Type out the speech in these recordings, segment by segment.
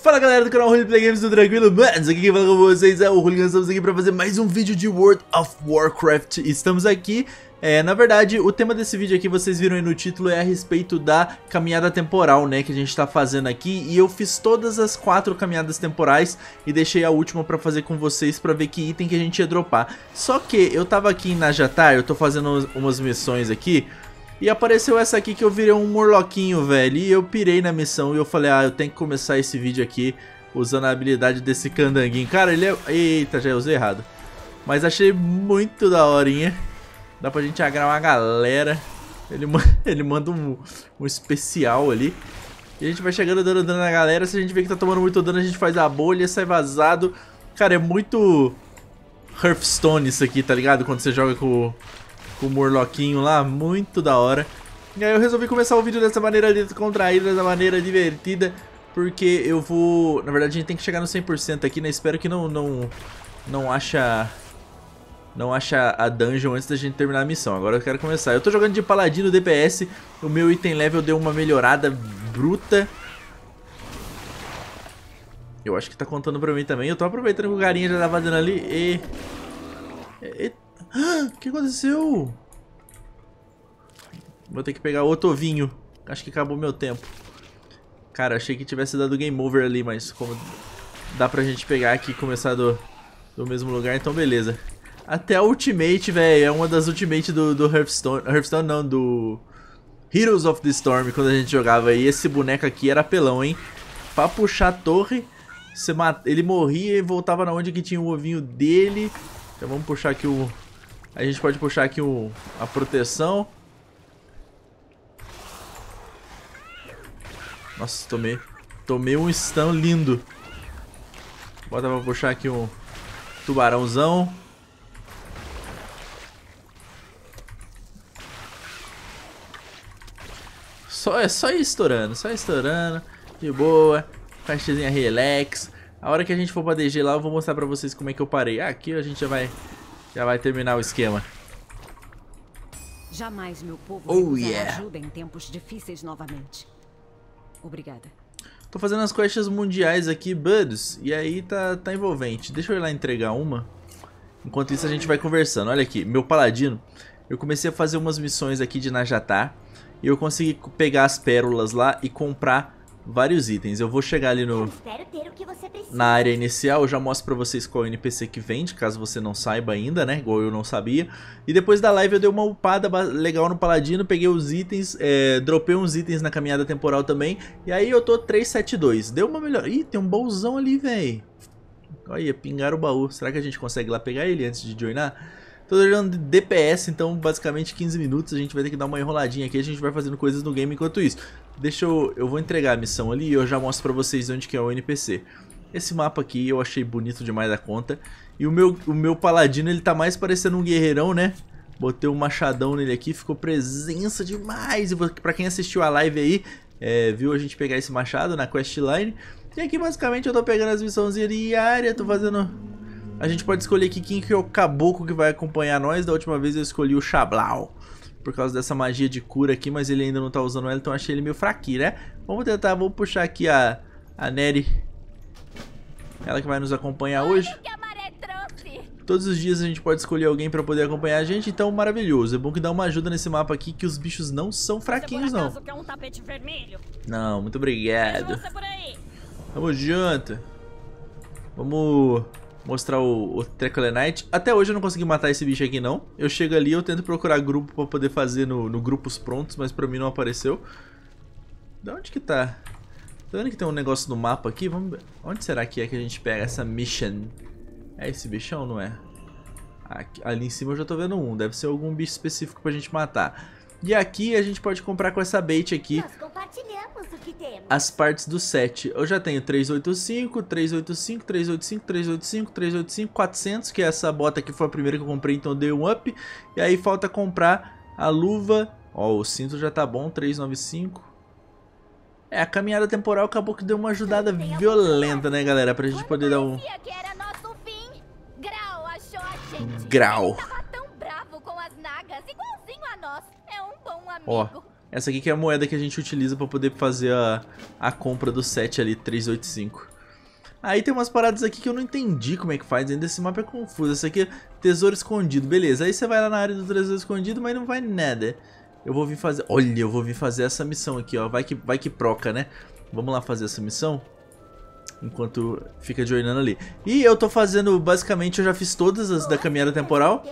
Fala galera do canal Roleplay Games do Tranquilo Mans, aqui quem fala com vocês é o Hooligan, estamos aqui para fazer mais um vídeo de World of Warcraft. Estamos aqui, é, na verdade o tema desse vídeo aqui vocês viram aí no título é a respeito da caminhada temporal né, que a gente tá fazendo aqui. E eu fiz todas as quatro caminhadas temporais e deixei a última para fazer com vocês para ver que item que a gente ia dropar. Só que eu tava aqui em Najatar, eu tô fazendo umas missões aqui e apareceu essa aqui que eu virei um morloquinho, velho. E eu pirei na missão e eu falei, ah, eu tenho que começar esse vídeo aqui usando a habilidade desse candanguinho. Cara, ele é... Eita, já usei errado. Mas achei muito da horinha. Dá pra gente agrar uma galera. Ele, ele manda um, um especial ali. E a gente vai chegando dando dano na galera. Se a gente vê que tá tomando muito dano, a gente faz a bolha, sai vazado. Cara, é muito Hearthstone isso aqui, tá ligado? Quando você joga com com o Morloquinho lá, muito da hora. E aí eu resolvi começar o vídeo dessa maneira descontraída, dessa maneira divertida, porque eu vou... Na verdade a gente tem que chegar no 100% aqui, né? Espero que não, não, não acha... Não acha a dungeon antes da gente terminar a missão. Agora eu quero começar. Eu tô jogando de paladino DPS, o meu item level deu uma melhorada bruta. Eu acho que tá contando pra mim também. Eu tô aproveitando que o carinha já tava dando ali e... e... O que aconteceu? Vou ter que pegar outro ovinho. Acho que acabou meu tempo. Cara, achei que tivesse dado game over ali, mas como dá pra gente pegar aqui e começar do, do mesmo lugar, então beleza. Até a Ultimate, velho, é uma das Ultimate do, do Hearthstone. Hearthstone não, do Heroes of the Storm, quando a gente jogava. E esse boneco aqui era pelão, hein? Pra puxar a torre, você ele morria e voltava na onde que tinha o ovinho dele. Então vamos puxar aqui o, a gente pode puxar aqui o, a proteção. Nossa, tomei, tomei um stun lindo. Bota pra puxar aqui um tubarãozão. Só, é só ir estourando, só ir estourando. De boa. Caixinha relax. A hora que a gente for pra DG lá, eu vou mostrar pra vocês como é que eu parei. Ah, aqui a gente já vai já vai terminar o esquema. Jamais meu povo oh, yeah. ajuda em tempos difíceis novamente. Obrigada. Tô fazendo as quests mundiais aqui, buds, e aí tá, tá envolvente. Deixa eu ir lá entregar uma. Enquanto isso a gente vai conversando. Olha aqui, meu paladino, eu comecei a fazer umas missões aqui de Najatar. E eu consegui pegar as pérolas lá e comprar vários itens. Eu vou chegar ali no na área inicial, eu já mostro pra vocês qual é o NPC que vende, caso você não saiba ainda, né? Igual eu não sabia. E depois da live eu dei uma upada legal no Paladino, peguei os itens, é, dropei uns itens na caminhada temporal também. E aí eu tô 372. Deu uma melhor... Ih, tem um baúzão ali, velho. Olha, pingar o baú. Será que a gente consegue lá pegar ele antes de joinar? Tô jogando DPS, então basicamente 15 minutos a gente vai ter que dar uma enroladinha aqui, a gente vai fazendo coisas no game enquanto isso. Deixa eu... eu vou entregar a missão ali e eu já mostro pra vocês onde que é o NPC. Esse mapa aqui eu achei bonito demais da conta. E o meu, o meu paladino ele tá mais parecendo um guerreirão, né? Botei um machadão nele aqui, ficou presença demais. E pra quem assistiu a live aí, é, viu a gente pegar esse machado na questline. E aqui basicamente eu tô pegando as missões diárias, tô fazendo a gente pode escolher aqui quem que é o caboclo que vai acompanhar nós. Da última vez eu escolhi o Xablau. Por causa dessa magia de cura aqui, mas ele ainda não tá usando ela, então achei ele meio fraquinho, né? Vamos tentar, vamos puxar aqui a, a Neri. Ela que vai nos acompanhar hoje. Todos os dias a gente pode escolher alguém pra poder acompanhar a gente, então maravilhoso. É bom que dá uma ajuda nesse mapa aqui, que os bichos não são fraquinhos, não. Não, muito obrigado. Vamos junto. Vamos mostrar o, o Trecolenite. Até hoje eu não consegui matar esse bicho aqui não. Eu chego ali, eu tento procurar grupo pra poder fazer no, no grupos prontos, mas pra mim não apareceu. Da onde que tá? Tá vendo que tem um negócio no mapa aqui? Vamos ver. Onde será que é que a gente pega essa mission? É esse bichão, não é? Aqui, ali em cima eu já tô vendo um. Deve ser algum bicho específico pra gente matar. E aqui a gente pode comprar com essa bait aqui as partes do set. Eu já tenho 385, 385, 385, 385, 385, 400, que é essa bota aqui foi a primeira que eu comprei, então dei um up. E aí falta comprar a luva. Ó, o cinto já tá bom, 395. É, a caminhada temporal acabou que deu uma ajudada violenta, né, galera? Pra gente poder dar um... Grau. Ó, Essa aqui que é a moeda que a gente utiliza pra poder fazer a, a compra do set ali, 385. Aí tem umas paradas aqui que eu não entendi como é que faz, ainda esse mapa é confuso. Esse aqui é tesouro escondido, beleza. Aí você vai lá na área do tesouro escondido, mas não vai nada. Eu vou vir fazer... Olha, eu vou vir fazer essa missão aqui, ó. Vai que, vai que proca, né? Vamos lá fazer essa missão. Enquanto fica joinando ali. E eu tô fazendo, basicamente, eu já fiz todas as da caminhada temporal.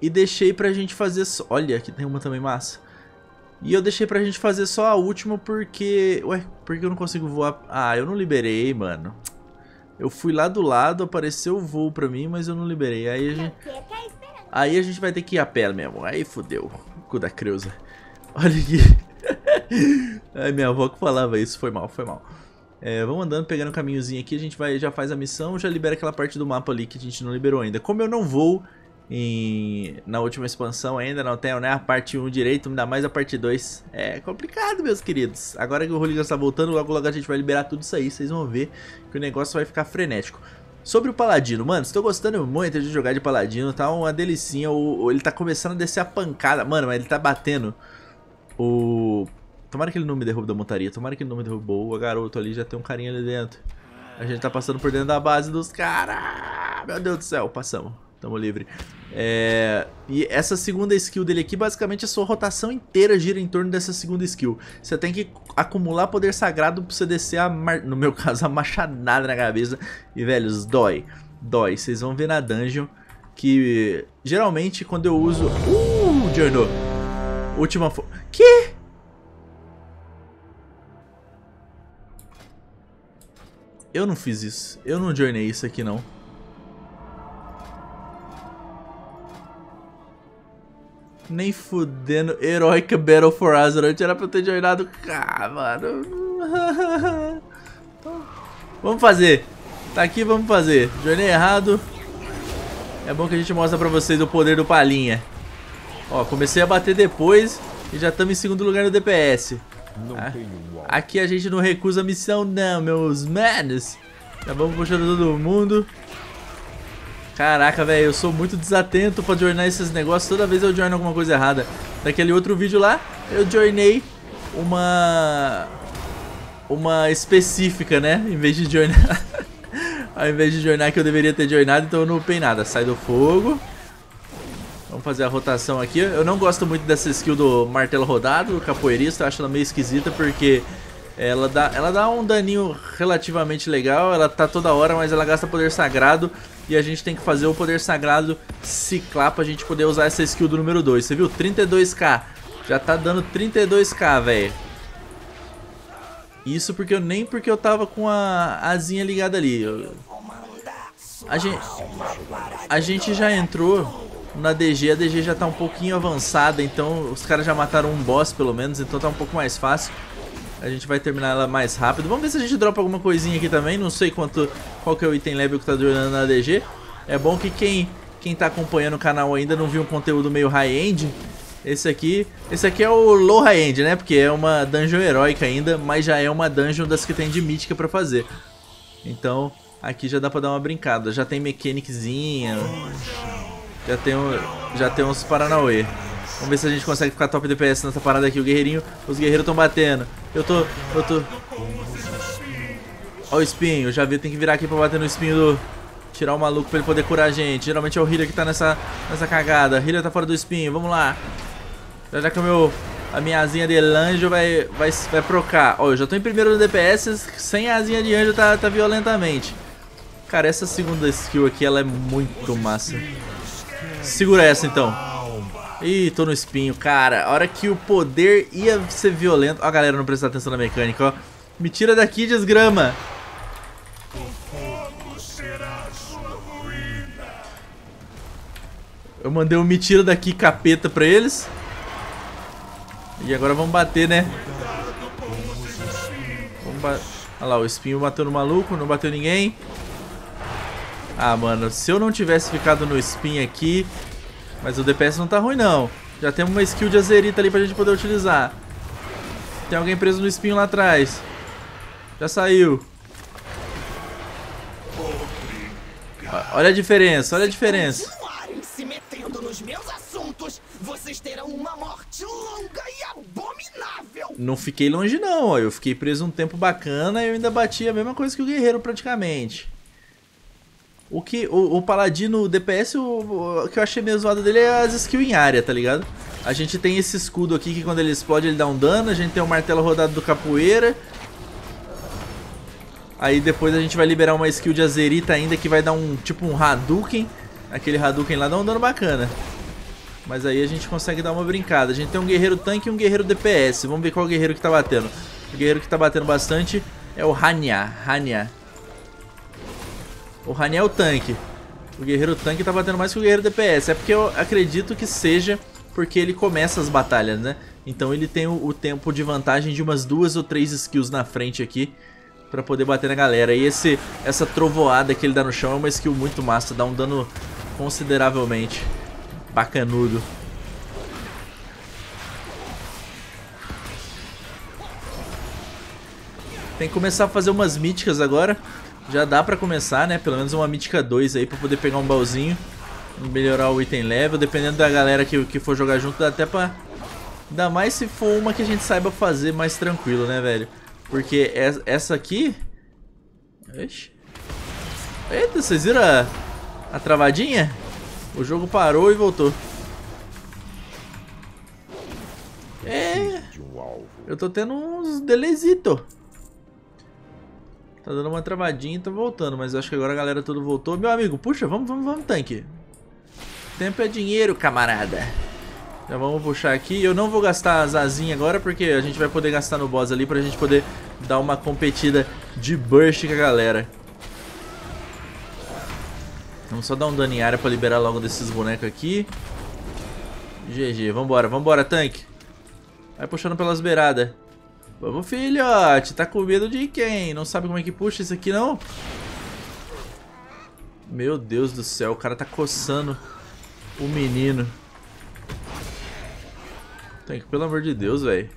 E deixei pra gente fazer só... Olha, aqui tem uma também massa. E eu deixei pra gente fazer só a última porque... Ué, porque eu não consigo voar... Ah, eu não liberei, mano. Eu fui lá do lado, apareceu o voo pra mim, mas eu não liberei. Aí a gente... Aí a gente vai ter que ir a pé mesmo. Aí fodeu. Cu da Creuza. Olha aqui. Ai, minha avó que falava isso. Foi mal, foi mal. É, vamos andando, pegando um caminhozinho aqui. A gente vai, já faz a missão, já libera aquela parte do mapa ali que a gente não liberou ainda. Como eu não vou em, na última expansão ainda, não tenho né, a parte 1 direito, ainda mais a parte 2. É complicado, meus queridos. Agora que o Hooligan está voltando, logo logo a gente vai liberar tudo isso aí, vocês vão ver que o negócio vai ficar frenético. Sobre o Paladino, mano, estou gostando muito de jogar de Paladino, tá uma delicinha, o, ele tá começando a descer a pancada, mano, mas ele tá batendo o... Tomara que ele não me derrube da montaria, tomara que ele não me derrubou, o garoto ali já tem um carinha ali dentro. A gente tá passando por dentro da base dos caras, meu Deus do céu, passamos. Tamo livre. É... E essa segunda skill dele aqui, basicamente a sua rotação inteira gira em torno dessa segunda skill. Você tem que acumular poder sagrado pra você descer, a mar... no meu caso, a machadada na cabeça. E, velhos, dói. Dói. Vocês vão ver na dungeon que, geralmente, quando eu uso... Uh, journou. Última... Fo... Que? Eu não fiz isso. Eu não journey isso aqui, não. Nem fudendo. Heroica Battle for Azeroth. Era pra eu ter joinado. Ah, mano. vamos fazer. Tá aqui, vamos fazer. Joinei errado. É bom que a gente mostra pra vocês o poder do Palinha. Ó, comecei a bater depois e já estamos em segundo lugar no DPS. Ah, aqui a gente não recusa a missão não, meus manos. Já vamos puxando todo mundo. Caraca, velho, eu sou muito desatento pra joinar esses negócios. Toda vez eu joino alguma coisa errada. Naquele outro vídeo lá, eu joinei uma... Uma específica, né? Em vez de joinar... Ao invés de joinar que eu deveria ter joinado, então eu não upei nada. Sai do fogo. Vamos fazer a rotação aqui. Eu não gosto muito dessa skill do martelo rodado, do capoeirista. Eu acho ela meio esquisita porque ela dá, ela dá um daninho relativamente legal. Ela tá toda hora, mas ela gasta poder sagrado. E a gente tem que fazer o poder sagrado ciclar pra gente poder usar essa skill do número 2. Você viu? 32k. Já tá dando 32k, velho. Isso porque eu nem porque eu tava com a asinha ligada ali. Eu... A gente, a gente já entrou na DG, a DG já tá um pouquinho avançada, então os caras já mataram um boss pelo menos, então tá um pouco mais fácil. A gente vai terminar ela mais rápido. Vamos ver se a gente dropa alguma coisinha aqui também. Não sei quanto, qual que é o item level que tá durando na DG. É bom que quem, quem tá acompanhando o canal ainda não viu um conteúdo meio high-end. Esse aqui, esse aqui é o low high-end, né? Porque é uma dungeon heróica ainda, mas já é uma dungeon das que tem de mítica pra fazer. Então, aqui já dá pra dar uma brincada. Já tem mechaniczinha. Já tem, um, já tem uns Paranauê. Vamos ver se a gente consegue ficar top DPS nessa parada aqui. O guerreirinho, os guerreiros estão batendo. Eu tô, eu tô... Ó o espinho, já vi, tem que virar aqui pra bater no espinho do... Tirar o maluco pra ele poder curar a gente. Geralmente é o healer que tá nessa, nessa cagada. Healer tá fora do espinho, vamos lá. Já já que o meu... A minha asinha de anjo vai, vai, vai procar. Ó, eu já tô em primeiro no DPS, sem a asinha de anjo tá, tá violentamente. Cara, essa segunda skill aqui, ela é muito massa. Segura essa então. Ih, tô no espinho, cara. A hora que o poder ia ser violento... Ó, a galera não prestar atenção na mecânica, ó. Me tira daqui, desgrama. Eu mandei um me tira daqui capeta pra eles. E agora vamos bater, né? Vamos ba Olha lá, o espinho bateu no maluco, não bateu ninguém. Ah, mano, se eu não tivesse ficado no spin aqui, mas o DPS não tá ruim, não. Já temos uma skill de azerita ali pra gente poder utilizar. Tem alguém preso no espinho lá atrás. Já saiu. Olha a diferença, olha a diferença. se metendo nos meus assuntos, vocês terão uma morte longa e abominável. não fiquei longe não, ó. Eu fiquei preso um tempo bacana e eu ainda bati a mesma coisa que o guerreiro praticamente. O que o, o paladino DPS, o, o, que eu achei meio zoado dele é as skills em área, tá ligado? A gente tem esse escudo aqui que quando ele explode ele dá um dano, a gente tem o martelo rodado do capoeira. Aí depois a gente vai liberar uma skill de azerita ainda que vai dar um tipo um Hadouken. Aquele Hadouken lá dá um dano bacana. Mas aí a gente consegue dar uma brincada. A gente tem um guerreiro tanque e um guerreiro DPS. Vamos ver qual guerreiro que tá batendo. O guerreiro que tá batendo bastante é o Hanya. Hanya. O Hanya é tanque. O guerreiro tanque tá batendo mais que o guerreiro DPS. É porque eu acredito que seja porque ele começa as batalhas, né? Então ele tem o, o tempo de vantagem de umas duas ou três skills na frente aqui pra poder bater na galera. E esse, essa trovoada que ele dá no chão é uma skill muito massa, dá um dano consideravelmente bacanudo. Tem que começar a fazer umas míticas agora. Já dá pra começar, né? Pelo menos uma mítica 2 aí pra poder pegar um baúzinho. Melhorar o item level. Dependendo da galera que, que for jogar junto, dá até pra... Ainda mais se for uma que a gente saiba fazer mais tranquilo, né, velho? Porque essa aqui... Ixi. Eita, vocês viram a, a travadinha? O jogo parou e voltou. É. Eu tô tendo uns delezito. Tá dando uma travadinha e tá voltando, mas acho que agora a galera tudo voltou. Meu amigo, puxa, vamos, vamos, vamos, tanque. Tempo é dinheiro, camarada. Já vamos puxar aqui. Eu não vou gastar as asinhas agora, porque a gente vai poder gastar no boss ali pra gente poder dar uma competida de burst com a galera. Vamos só dar um dano em área pra liberar logo desses bonecos aqui. GG, vambora, vambora, tanque. Vai puxando pelas beiradas. Vamos, filhote. Tá com medo de quem? Não sabe como é que puxa isso aqui, não? Meu Deus do céu, o cara tá coçando o menino. Tanque, pelo amor de Deus, velho.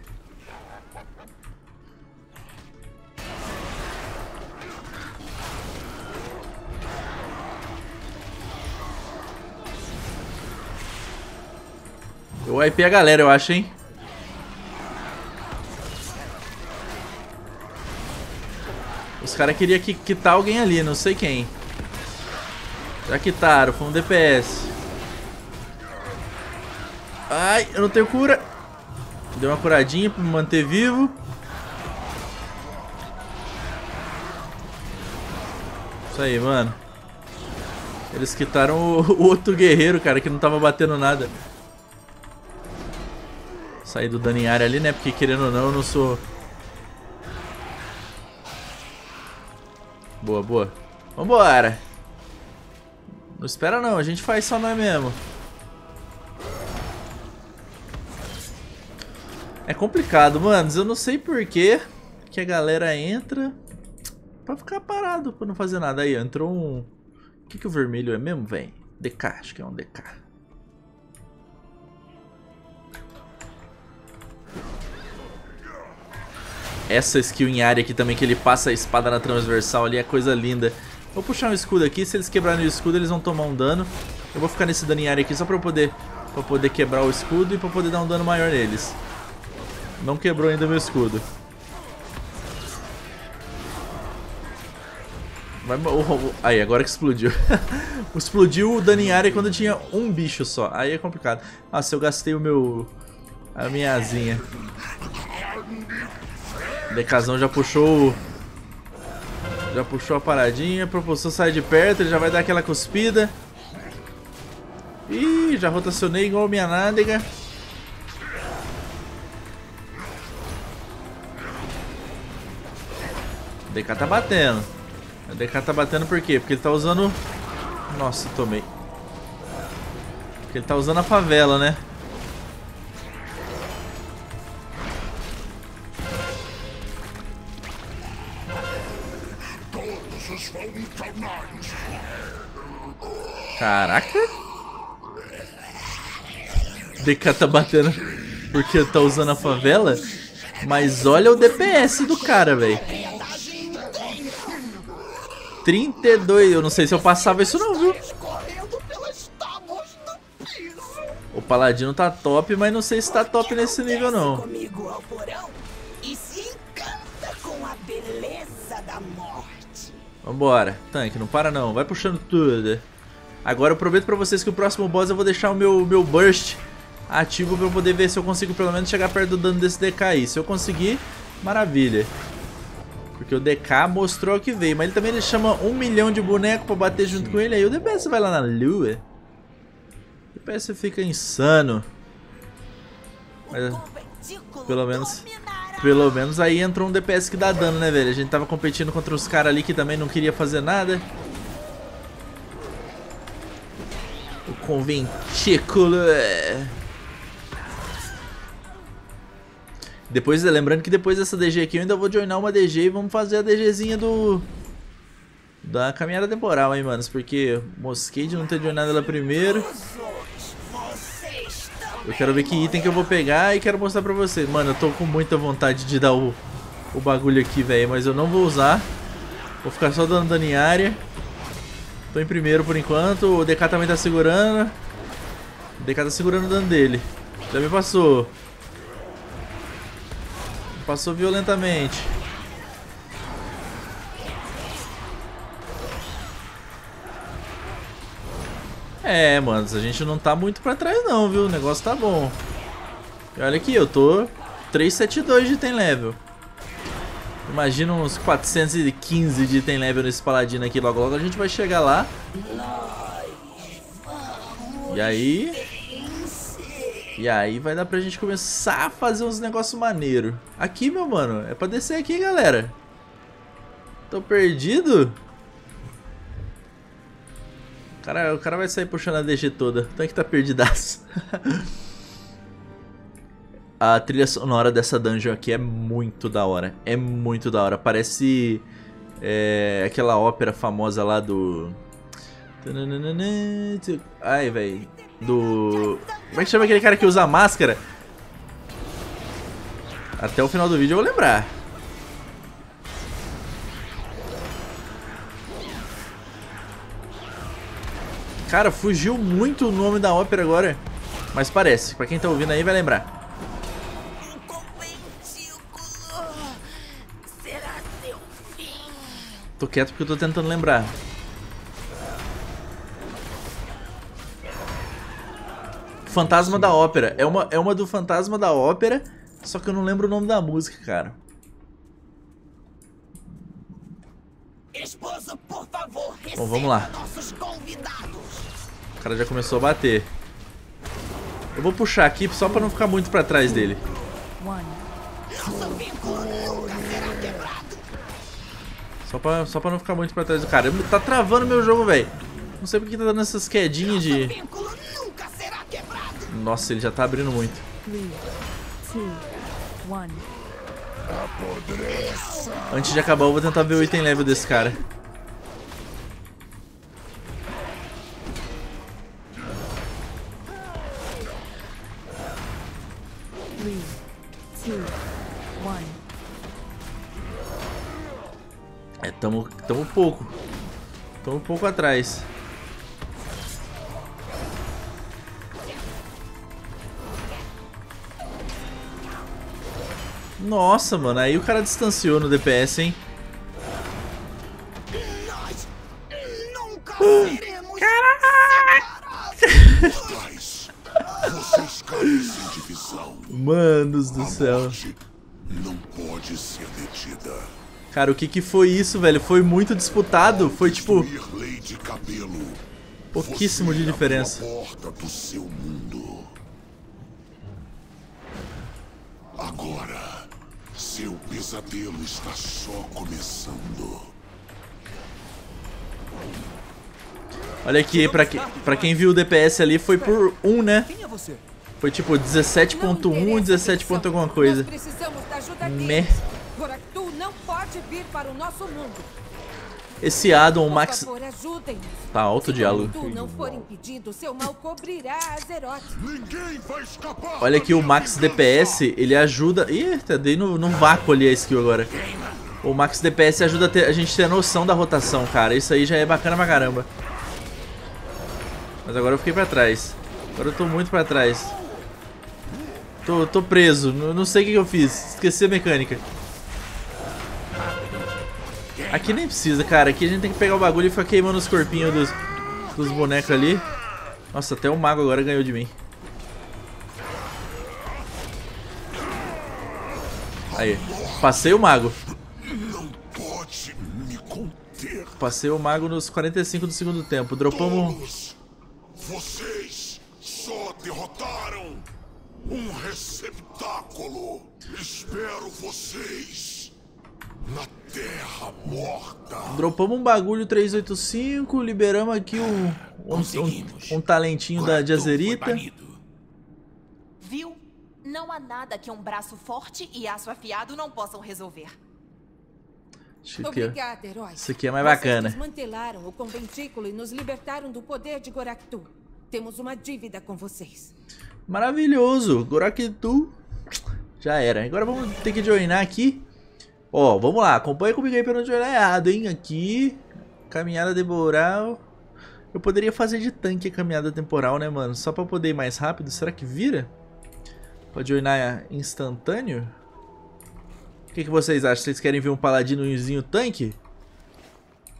Eu wipei a galera, eu acho, hein? Os caras queriam quitar alguém ali, não sei quem. Já quitaram, foi um DPS. Ai, eu não tenho cura. Deu uma curadinha pra me manter vivo. Isso aí, mano. Eles quitaram o, o outro guerreiro, cara, que não tava batendo nada. Sair do dano em área ali, né? Porque querendo ou não, eu não sou... Boa, boa. Vambora. Não espera não, a gente faz só nós mesmo. É complicado, manos. Eu não sei por que que a galera entra pra ficar parado, pra não fazer nada. Aí, entrou um... O que que o vermelho é mesmo, velho? DK, acho que é um DK. Essa skill em área aqui também, que ele passa a espada na transversal ali, é coisa linda. Vou puxar um escudo aqui, se eles quebrarem o escudo, eles vão tomar um dano. Eu vou ficar nesse dano em área aqui só pra poder, pra poder quebrar o escudo e pra poder dar um dano maior neles. Não quebrou ainda meu escudo. Vai, aí, agora que explodiu. explodiu o dano em área quando tinha um bicho só. Aí é complicado. Nossa, eu gastei o meu... A minha asinha. Decazão já puxou Já puxou a paradinha Propulsor sai de perto, ele já vai dar aquela cuspida Ih, já rotacionei igual minha nádega O DK tá batendo O DK tá batendo por quê? Porque ele tá usando Nossa, tomei Porque ele tá usando a favela, né? Caraca! DK tá batendo porque tá usando a favela. Mas olha o DPS do cara, velho. 32. Eu não sei se eu passava isso não, viu? O Paladino tá top, mas não sei se tá top nesse nível não. Vambora. Tanque, não para não. Vai puxando tudo. Agora eu prometo pra vocês que o próximo boss eu vou deixar o meu, meu burst ativo pra eu poder ver se eu consigo pelo menos chegar perto do dano desse DK aí. Se eu conseguir, maravilha. Porque o DK mostrou que veio. Mas ele também ele chama um milhão de bonecos pra bater junto com ele. Aí o DPS vai lá na lua. O DPS fica insano. Mas, pelo menos... Pelo menos aí entrou um DPS que dá dano, né, velho? A gente tava competindo contra os caras ali que também não queria fazer nada. Conventículo... É... Depois, lembrando que depois dessa DG aqui eu ainda vou joinar uma DG e vamos fazer a DGzinha do... Da caminhada temporal, hein, manos. Porque Mosquete não ter joinado ela primeiro. Eu quero ver que item que eu vou pegar e quero mostrar pra vocês. Mano, eu tô com muita vontade de dar o, o bagulho aqui, velho. Mas eu não vou usar. Vou ficar só dando dano em área. Tô em primeiro por enquanto. O DK também tá segurando. O DK tá segurando o dano dele. Já me passou. Passou violentamente. É, mano, a gente não tá muito pra trás não, viu? O negócio tá bom. E olha aqui, eu tô 372 de item level. Imagina uns 415 de item level nesse paladino aqui. Logo, logo a gente vai chegar lá. E aí... E aí vai dar pra gente começar a fazer uns negócios maneiro. Aqui, meu mano, é pra descer aqui, galera. Tô perdido? Cara, o cara vai sair puxando a DG toda. O tanque tá perdidaço. a trilha sonora dessa dungeon aqui é muito da hora. É muito da hora. Parece é, aquela ópera famosa lá do... Ai, velho. Do... Como é que chama aquele cara que usa máscara? Até o final do vídeo eu vou lembrar. Cara, fugiu muito o nome da ópera agora. Mas parece. Pra quem tá ouvindo aí vai lembrar. Tô quieto porque eu tô tentando lembrar. Fantasma Sim. da Ópera. É uma, é uma do Fantasma da Ópera, só que eu não lembro o nome da música, cara. Esposa, por favor, Bom, vamos lá. O cara já começou a bater. Eu vou puxar aqui só pra não ficar muito pra trás dele. Só pra, só pra não ficar muito pra trás do cara. Tá travando meu jogo, velho. Não sei porque tá dando essas quedinhas de... Nossa, ele já tá abrindo muito. Antes de acabar, eu vou tentar ver o item level desse cara. Tamo, tamo pouco. Tamo pouco atrás. Nossa, mano, aí o cara distanciou no DPS, hein? Nós nunca seremos Manos do céu. Não pode ser detida. Cara, o que que foi isso, velho? Foi muito disputado. Foi tipo pouquíssimo de diferença. Agora seu pesadelo está só começando. Olha aqui, pra, que, pra quem viu o DPS ali, foi por 1, né? É foi tipo 17.1, 17. alguma coisa. Meh. Não pode vir para o nosso mundo. Esse Adam, o Max... Tá alto o diálogo. Olha aqui o Max DPS, ele ajuda... Ih, tá dei no, no vácuo ali a skill agora. O Max DPS ajuda a, ter, a gente ter a noção da rotação, cara. Isso aí já é bacana pra caramba. Mas agora eu fiquei pra trás. Agora eu tô muito pra trás. Tô, tô preso. Não, não sei o que eu fiz. Esqueci a mecânica. Aqui nem precisa, cara. Aqui a gente tem que pegar o bagulho e ficar queimando os corpinhos dos, dos bonecos ali. Nossa, até o mago agora ganhou de mim. Aí, passei o mago. Não pode me conter. Passei o mago nos 45 do segundo tempo. Dropamos... Vocês só derrotaram um receptáculo. Espero vocês na Terra Morta. Dropamos um bagulho 385, liberamos aqui um, um, um, um talentinho da Jazerita. Viu? Não há nada que um braço forte e aço afiado não possam resolver. Acho que Obrigada, heróis. Isso aqui é mais Vocês bacana. desmantelaram o conventículo e nos libertaram do poder de Goraktu. Temos uma dívida com vocês. Maravilhoso. Gorakitu já era. Agora vamos ter que joinar aqui. Ó, vamos lá. Acompanha comigo aí pra não joinar errado, hein. Aqui, caminhada temporal. Eu poderia fazer de tanque a caminhada temporal, né, mano? Só pra poder ir mais rápido. Será que vira? Pode joinar instantâneo? O que, que vocês acham? Vocês querem ver um paladinozinho tanque?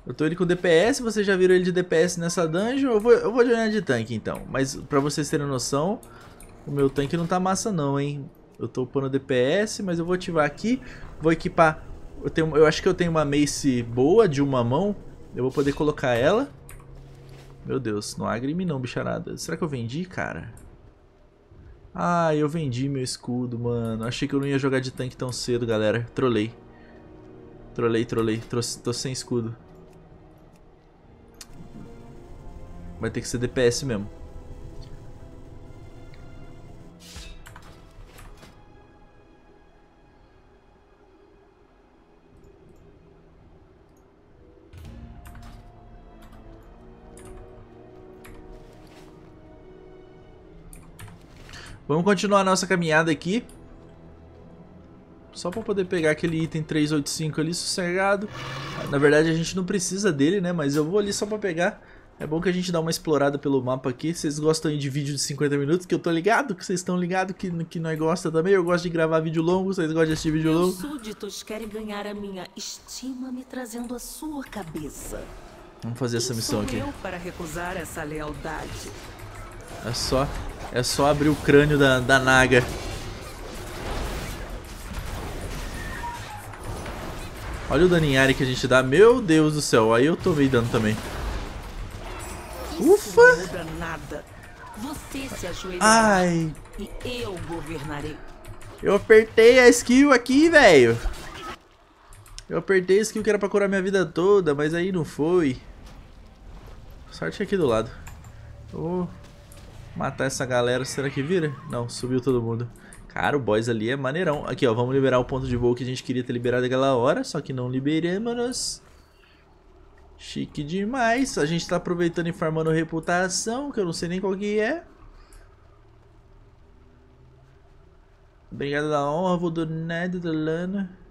Eu tô ele com DPS, vocês já viram ele de DPS nessa dungeon, eu vou, eu vou de tanque então. Mas pra vocês terem noção, o meu tanque não tá massa não, hein. Eu tô upando DPS, mas eu vou ativar aqui, vou equipar... Eu, tenho, eu acho que eu tenho uma mace boa de uma mão, eu vou poder colocar ela. Meu Deus, não agrime não, bicharada. Será que eu vendi, cara? Ah, eu vendi meu escudo, mano. Achei que eu não ia jogar de tanque tão cedo, galera. Trolei. Trolei, trolei. Tô sem escudo. Vai ter que ser DPS mesmo. Vamos continuar a nossa caminhada aqui. Só pra poder pegar aquele item 385 ali sossegado. Na verdade a gente não precisa dele, né? Mas eu vou ali só pra pegar. É bom que a gente dá uma explorada pelo mapa aqui. Vocês gostam de vídeo de 50 minutos, que eu tô ligado, que vocês estão ligados que, que nós gosta também. Eu gosto de gravar vídeo longo, vocês gostam de assistir vídeo longo. súditos querem ganhar a minha estima me trazendo a sua cabeça. Vamos fazer essa Quem missão aqui. para recusar essa lealdade? É só, é só abrir o crânio da, da Naga. Olha o dano em área que a gente dá. Meu Deus do céu. Aí eu tomei dano também. Ufa! Ai, e eu governarei. eu apertei a skill aqui, velho. Eu apertei a skill que era pra curar minha vida toda, mas aí não foi. Sorte aqui do lado. Vou matar essa galera. Será que vira? Não, subiu todo mundo. Cara, o boss ali é maneirão. Aqui, ó, vamos liberar o ponto de voo que a gente queria ter liberado aquela hora, só que não liberamos. Chique demais. A gente tá aproveitando e farmando reputação, que eu não sei nem qual que é. Obrigado da honra, vou do Ned da Lana.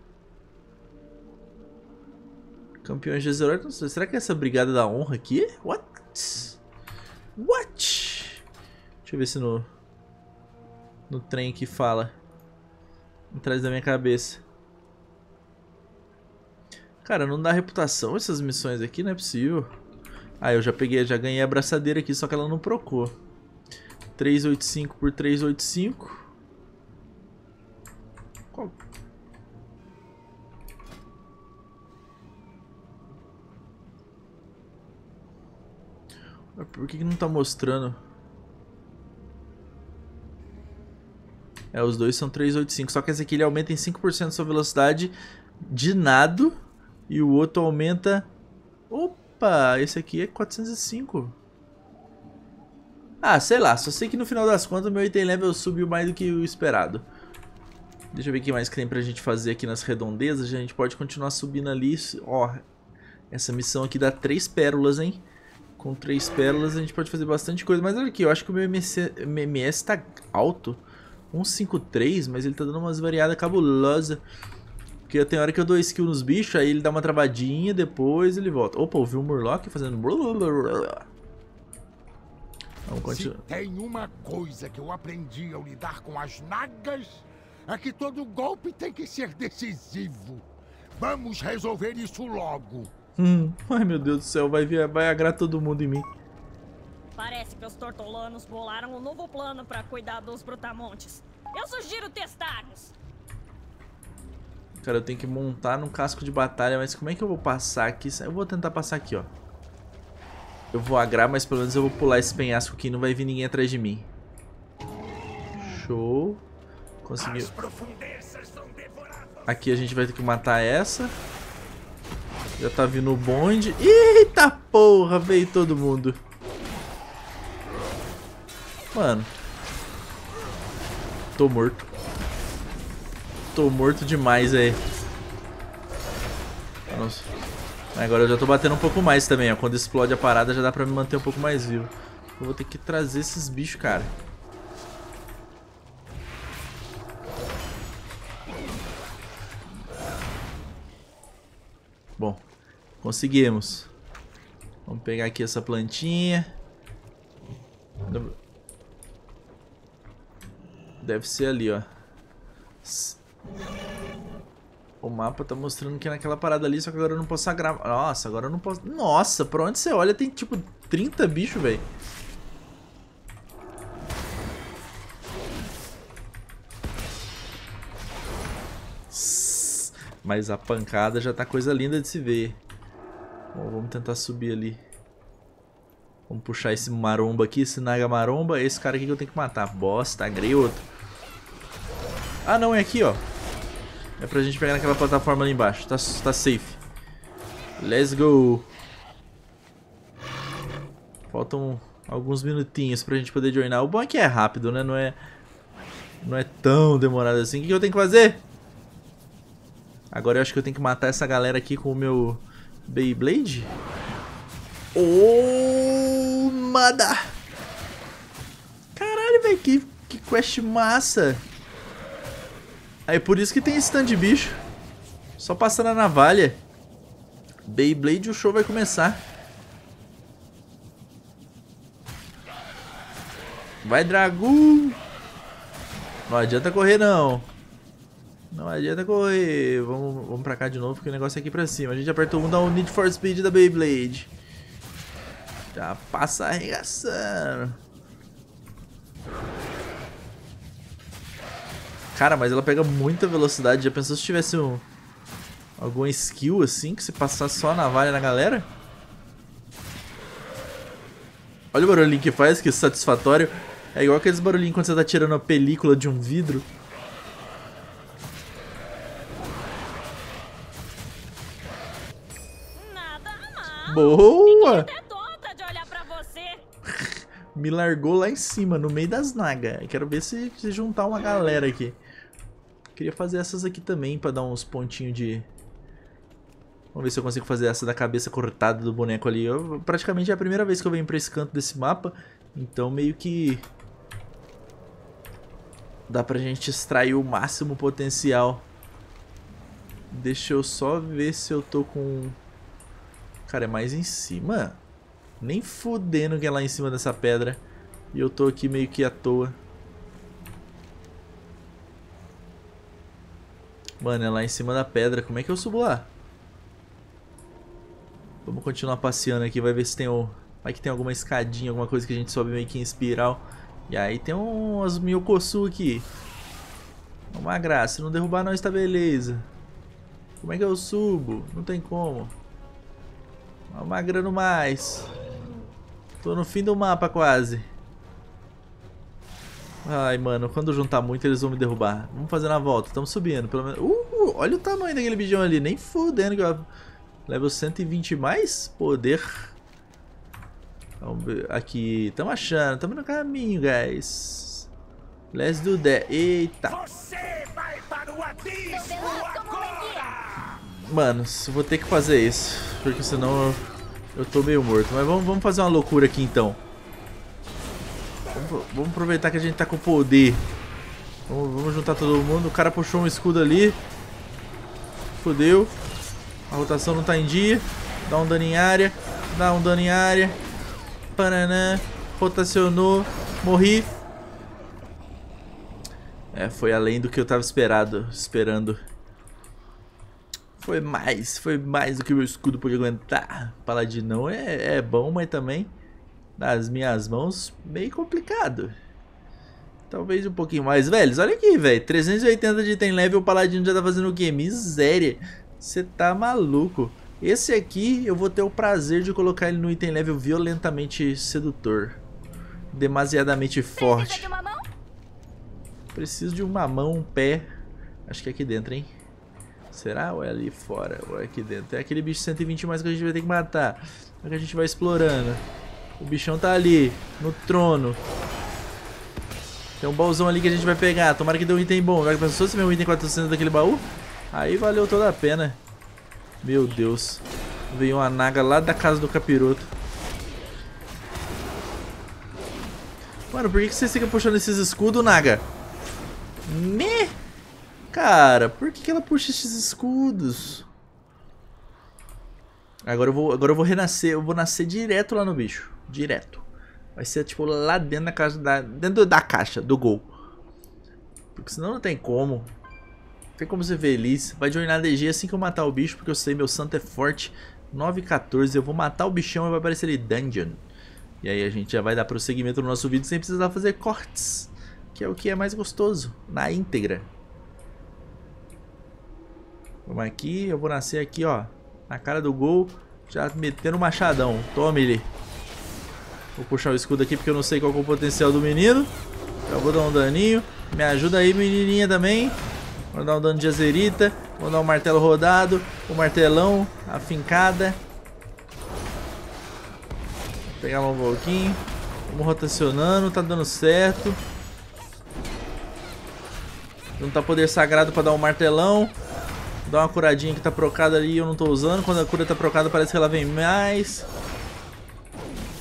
Campeões de Exorot. Será que é essa Brigada da Honra aqui? What? What? Deixa eu ver se no... No trem aqui fala. Atrás da minha cabeça. Cara, não dá reputação essas missões aqui, não é possível. Ah, eu já peguei, já ganhei a braçadeira aqui, só que ela não procou. 385 por 385. Qual? Por que, que não tá mostrando? É, os dois são 385. Só que esse aqui ele aumenta em 5% sua velocidade de nado. E o outro aumenta... Opa, esse aqui é 405. Ah, sei lá. Só sei que no final das contas meu item level subiu mais do que o esperado. Deixa eu ver o que mais que tem pra gente fazer aqui nas redondezas. A gente pode continuar subindo ali. Ó, essa missão aqui dá 3 pérolas, hein? Com 3 pérolas a gente pode fazer bastante coisa. Mas olha aqui, eu acho que o meu MS, MS tá alto. 153, mas ele tá dando umas variadas cabulosas. Porque tem hora que eu dou skill nos bichos, aí ele dá uma travadinha, depois ele volta. Opa, ouvi um Murloc fazendo... Vamos Se continuar. tem uma coisa que eu aprendi ao lidar com as nagas, é que todo golpe tem que ser decisivo. Vamos resolver isso logo. Hum, ai meu Deus do céu, vai, vai agrar todo mundo em mim. Parece que os tortolanos bolaram um novo plano para cuidar dos brutamontes. Eu sugiro testarmos. Cara, eu tenho que montar num casco de batalha, mas como é que eu vou passar aqui? Eu vou tentar passar aqui, ó. Eu vou agrar, mas pelo menos eu vou pular esse penhasco aqui, não vai vir ninguém atrás de mim. Show. Conseguiu. Aqui a gente vai ter que matar essa. Já tá vindo o bonde. Eita porra, veio todo mundo. Mano. Tô morto. Tô morto demais aí. Nossa. Agora eu já tô batendo um pouco mais também, ó. Quando explode a parada já dá pra me manter um pouco mais vivo. Eu vou ter que trazer esses bichos, cara. Bom, conseguimos. Vamos pegar aqui essa plantinha. Deve ser ali, ó. O mapa tá mostrando que é naquela parada ali, só que agora eu não posso gravar. Nossa, agora eu não posso... Nossa, pra onde você olha tem tipo 30 bichos, velho. Mas a pancada já tá coisa linda de se ver. Bom, vamos tentar subir ali. Vamos puxar esse maromba aqui, esse naga maromba. Esse cara aqui que eu tenho que matar. Bosta, agrei outro. Ah, não, é aqui, ó. É pra gente pegar naquela plataforma ali embaixo. Tá, tá safe. Let's go. Faltam alguns minutinhos pra gente poder joinar. O bom é que é rápido, né? Não é, não é tão demorado assim. O que eu tenho que fazer? Agora eu acho que eu tenho que matar essa galera aqui com o meu Beyblade. Oh, mada! Caralho, velho, que, que quest massa! Aí por isso que tem esse stand de bicho. Só passando a navalha. Beyblade, o show vai começar. Vai, Dragu! Não adianta correr, não. Não adianta correr. Vamos, vamos pra cá de novo, porque o negócio é aqui pra cima. A gente apertou um, um Need for Speed da Beyblade. Já passa arregaçando. Cara, mas ela pega muita velocidade. Já pensou se tivesse um, alguma skill assim, que se passasse só a navalha na galera? Olha o barulhinho que faz, que satisfatório. É igual aqueles barulhinhos quando você tá tirando a película de um vidro. Boa! Me largou lá em cima, no meio das nagas. Quero ver se, se juntar uma galera aqui. Queria fazer essas aqui também pra dar uns pontinhos de... Vamos ver se eu consigo fazer essa da cabeça cortada do boneco ali. Eu, praticamente é a primeira vez que eu venho pra esse canto desse mapa. Então meio que... Dá pra gente extrair o máximo potencial. Deixa eu só ver se eu tô com Cara, é mais em cima. Nem fudendo que é lá em cima dessa pedra. E eu tô aqui meio que à toa. Mano, é lá em cima da pedra. Como é que eu subo lá? Vamos continuar passeando aqui. Vai ver se tem o... Vai que tem alguma escadinha, alguma coisa que a gente sobe meio que em espiral. E aí tem umas Miyokosu aqui. Uma graça. Se não derrubar nós tá beleza. Como é que eu subo? Não tem como. Magrando mais. Tô no fim do mapa quase. Ai, mano, quando juntar muito eles vão me derrubar. Vamos fazer na volta, estamos subindo. Pelo menos... Uh, olha o tamanho daquele bijão ali. Nem fudendo que eu... Level 120 mais poder. Vamos ver. Aqui, estamos achando. Estamos no caminho, guys. Let's do that. Eita. Você vai para o abismo agora! Mano, vou ter que fazer isso. Porque senão eu, eu tô meio morto. Mas vamos, vamos fazer uma loucura aqui então. Vamos, vamos aproveitar que a gente tá com poder. Vamos, vamos, juntar todo mundo. O cara puxou um escudo ali. Fodeu. A rotação não tá em dia. Dá um dano em área. Dá um dano em área. Paranã. Rotacionou. Morri. É, foi além do que eu tava esperado, esperando. Foi mais, foi mais do que o meu escudo podia aguentar. Paladinão é, é bom, mas também nas minhas mãos meio complicado. Talvez um pouquinho mais. Velhos, olha aqui, velho. 380 de item level, o paladino já tá fazendo o quê? Miséria. Você tá maluco. Esse aqui eu vou ter o prazer de colocar ele no item level violentamente sedutor. Demasiadamente forte. Preciso de uma mão, um pé. Acho que é aqui dentro, hein? Será? Ou é ali fora? Ou é aqui dentro? É aquele bicho 120 mais que a gente vai ter que matar. É que a gente vai explorando. O bichão tá ali, no trono. Tem um baúzão ali que a gente vai pegar. Tomara que dê um item bom. Já pensou se meu item 400 daquele baú? Aí valeu toda a pena. Meu Deus. Veio uma naga lá da casa do capiroto. Mano, por que, que vocês ficam puxando esses escudos, Naga? Me? Cara, por que, que ela puxa esses escudos? Agora eu vou, agora eu vou renascer, eu vou nascer direto lá no bicho, direto. Vai ser tipo lá dentro da caixa da dentro da caixa do gol. Porque senão não tem como. Não tem como ser feliz. Vai joinar DG assim que eu matar o bicho, porque eu sei meu santo é forte. 914, eu vou matar o bichão e vai aparecer ali dungeon. E aí a gente já vai dar prosseguimento no nosso vídeo sem precisar fazer cortes. Que é o que é mais gostoso, na íntegra. Vamos aqui, eu vou nascer aqui, ó. Na cara do gol, já metendo o machadão. Tome ele. Vou puxar o escudo aqui porque eu não sei qual é o potencial do menino. Já vou dar um daninho. Me ajuda aí, menininha, também. Vou dar um dano de azerita. Vou dar um martelo rodado. O um martelão, a fincada. Vou pegar um pouquinho. Vamos rotacionando, tá dando certo. Juntar poder sagrado pra dar um martelão. Dá uma curadinha que tá procada ali eu não tô usando. Quando a cura tá procada parece que ela vem mais.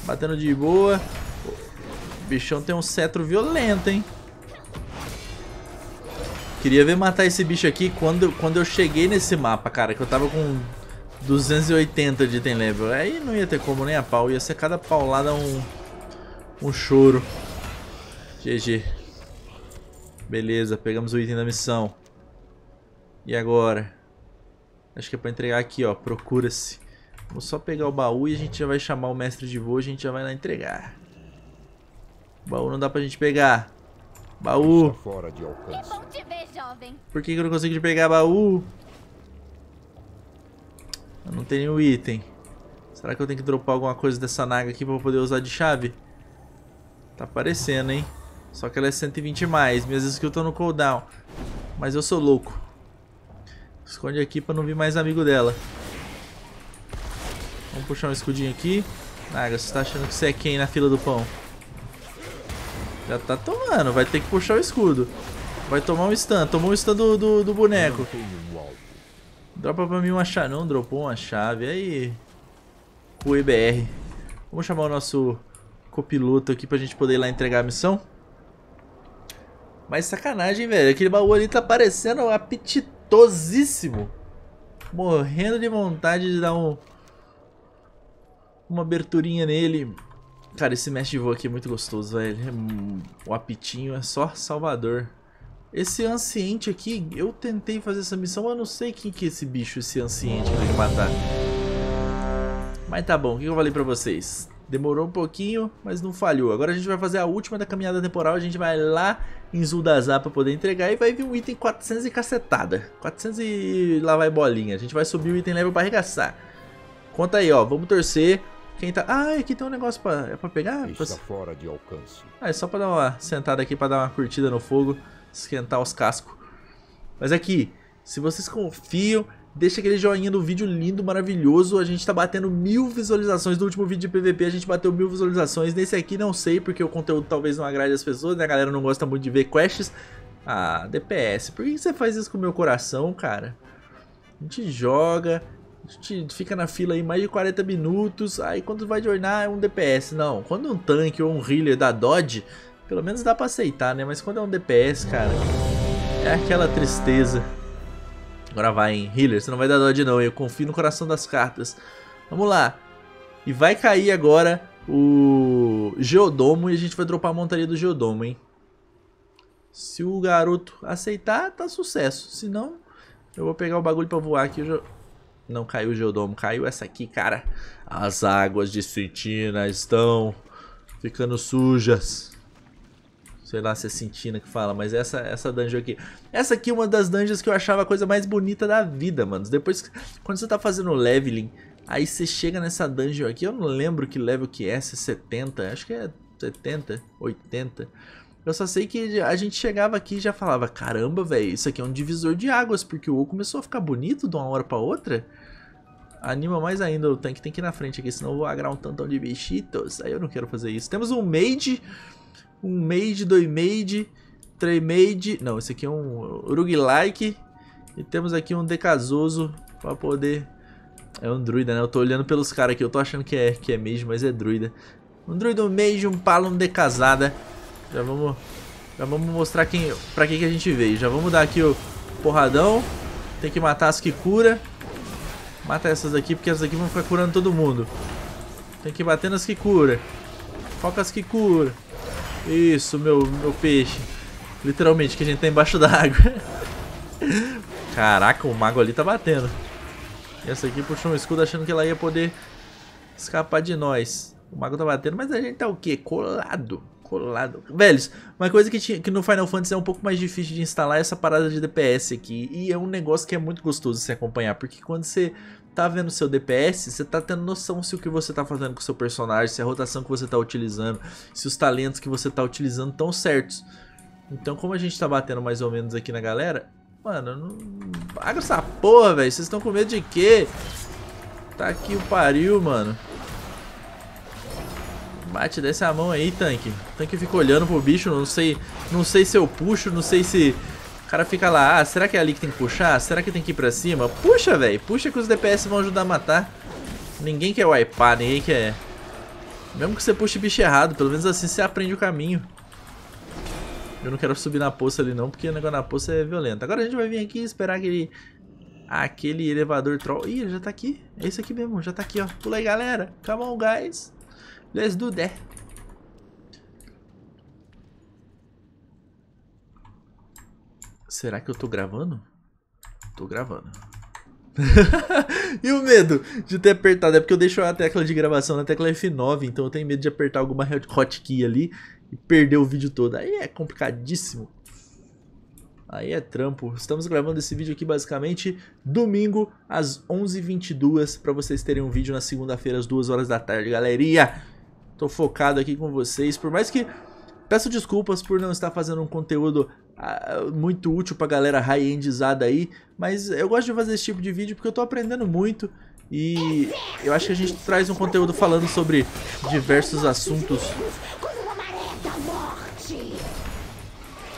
Batendo de boa. O bichão tem um cetro violento, hein? Queria ver matar esse bicho aqui quando, quando eu cheguei nesse mapa, cara. Que eu tava com 280 de item level. Aí não ia ter como nem a pau. Ia ser cada paulada um, um choro. GG. Beleza, pegamos o item da missão. E agora? Acho que é pra entregar aqui, ó. Procura-se. Vou só pegar o baú e a gente já vai chamar o mestre de voo e a gente já vai lá entregar. O baú não dá pra gente pegar. Baú. Fora de alcance. Bom te ver, jovem. Por que, que eu não consigo pegar baú? Eu não tenho nenhum item. Será que eu tenho que dropar alguma coisa dessa naga aqui pra eu poder usar de chave? Tá aparecendo, hein? Só que ela é 120 mais. Minhas skills estão no cooldown. Mas eu sou louco. Esconde aqui pra não vir mais amigo dela. Vamos puxar um escudinho aqui. Naga, você tá achando que você é quem na fila do pão? Já tá tomando, vai ter que puxar o escudo. Vai tomar um stun, tomou um stun do, do, do boneco. Dropa pra mim uma chave, não dropou uma chave, aí... O EBR. Vamos chamar o nosso copiloto aqui pra gente poder ir lá entregar a missão. Mas sacanagem, velho, aquele baú ali tá parecendo apetitosíssimo. Morrendo de vontade de dar um... Uma aberturinha nele. Cara, esse mestre de voo aqui é muito gostoso, velho. É o apitinho é só Salvador. Esse anciente aqui, eu tentei fazer essa missão, eu não sei quem que é esse bicho, esse anciente que tem que matar. Mas tá bom, o que eu falei pra vocês? Demorou um pouquinho, mas não falhou. Agora a gente vai fazer a última da caminhada temporal, a gente vai lá em Zuldazar pra poder entregar e vai vir um item 400 e cacetada. 400 e lá vai bolinha. A gente vai subir o item level pra arregaçar. Conta aí, ó, vamos torcer. Quem tá... Ah, aqui tem um negócio pra... É pra pegar? Está fora de alcance. Ah, é só pra dar uma sentada aqui, pra dar uma curtida no fogo. Esquentar os cascos. Mas aqui, se vocês confiam, deixa aquele joinha do vídeo lindo, maravilhoso. A gente tá batendo mil visualizações do último vídeo de PVP. A gente bateu mil visualizações. Nesse aqui não sei, porque o conteúdo talvez não agrade as pessoas, né? A galera não gosta muito de ver quests. Ah, DPS, por que você faz isso com o meu coração, cara? A gente joga, a gente fica na fila aí mais de 40 minutos, aí quando vai jornar é um DPS. Não, quando um tanque ou um healer dá dodge, pelo menos dá pra aceitar, né? Mas quando é um DPS, cara, é aquela tristeza. Agora vai, hein? Healer, você não vai dar dodge não, eu confio no coração das cartas. Vamos lá. E vai cair agora o Geodomo e a gente vai dropar a montaria do Geodomo, hein? Se o garoto aceitar, tá sucesso. Se não, Eu vou pegar o bagulho pra voar aqui. Já... Não caiu o geodomo, caiu essa aqui, cara. As águas de Cintina estão ficando sujas. Sei lá se é Cintina que fala, mas essa, essa dungeon aqui. Essa aqui é uma das dungeons que eu achava a coisa mais bonita da vida, mano. Depois, quando você tá fazendo leveling, aí você chega nessa dungeon aqui. Eu não lembro que level que é, se é 70, acho que é 70, 80. Eu só sei que a gente chegava aqui e já falava, caramba, velho, isso aqui é um divisor de águas, porque o WoW começou a ficar bonito de uma hora pra outra. Anima mais ainda o tanque, tem que ir na frente aqui, senão eu vou agrar um tantão de bichitos. Aí eu não quero fazer isso. Temos um Mage, um Mage, dois Mage, três Mage. Não, esse aqui é um Roguelike. E temos aqui um Decasoso pra poder... É um druida, né? Eu tô olhando pelos caras aqui, eu tô achando que é, que é Mage, mas é druida. Um druida, um Mage, um Palo, um Decasada. Já vamos, já vamos mostrar quem, pra que, que a gente veio. Já vamos dar aqui o porradão. Tem que matar as que cura. Mata essas aqui, porque essas aqui vão ficar curando todo mundo. Tem que bater nas que cura. Foca as que cura. Isso, meu, meu peixe. Literalmente, que a gente tá embaixo d'água. Caraca, o mago ali tá batendo. E essa aqui puxou um escudo achando que ela ia poder escapar de nós. O mago tá batendo, mas a gente tá o quê? Colado. Colado. Velhos, uma coisa que, tinha, que no Final Fantasy é um pouco mais difícil de instalar é essa parada de DPS aqui. E é um negócio que é muito gostoso de se acompanhar. Porque quando você tá vendo seu DPS, você tá tendo noção se o que você tá fazendo com o seu personagem, se a rotação que você tá utilizando, se os talentos que você tá utilizando estão certos. Então, como a gente tá batendo mais ou menos aqui na galera, mano, não... Paga essa porra, velho. Vocês estão com medo de quê? Tá aqui o pariu, mano. Bate, desce a mão aí, tanque. O tanque fica olhando pro bicho, não sei, não sei se eu puxo, não sei se... Cara fica lá, ah, será que é ali que tem que puxar? Será que tem que ir pra cima? Puxa, velho, puxa que os DPS vão ajudar a matar. Ninguém quer wipear, ninguém quer... Mesmo que você puxe bicho errado, pelo menos assim você aprende o caminho. Eu não quero subir na poça ali não, porque o negócio na poça é violento. Agora a gente vai vir aqui e esperar aquele... Aquele elevador troll... Ih, ele já tá aqui. É esse aqui mesmo, já tá aqui, ó. Pula aí, galera. Come on, guys. Let's do that. Será que eu tô gravando? Tô gravando. e o medo de ter apertado? É porque eu deixo a tecla de gravação na tecla F9, então eu tenho medo de apertar alguma hotkey ali e perder o vídeo todo. Aí é complicadíssimo. Aí é trampo. Estamos gravando esse vídeo aqui basicamente domingo às 11h22 para vocês terem um vídeo na segunda-feira às 2 horas da tarde, galeria. Tô focado aqui com vocês, por mais que peço desculpas por não estar fazendo um conteúdo muito útil pra galera high-endizada aí, mas eu gosto de fazer esse tipo de vídeo porque eu tô aprendendo muito e eu acho que a gente traz um conteúdo falando sobre diversos assuntos.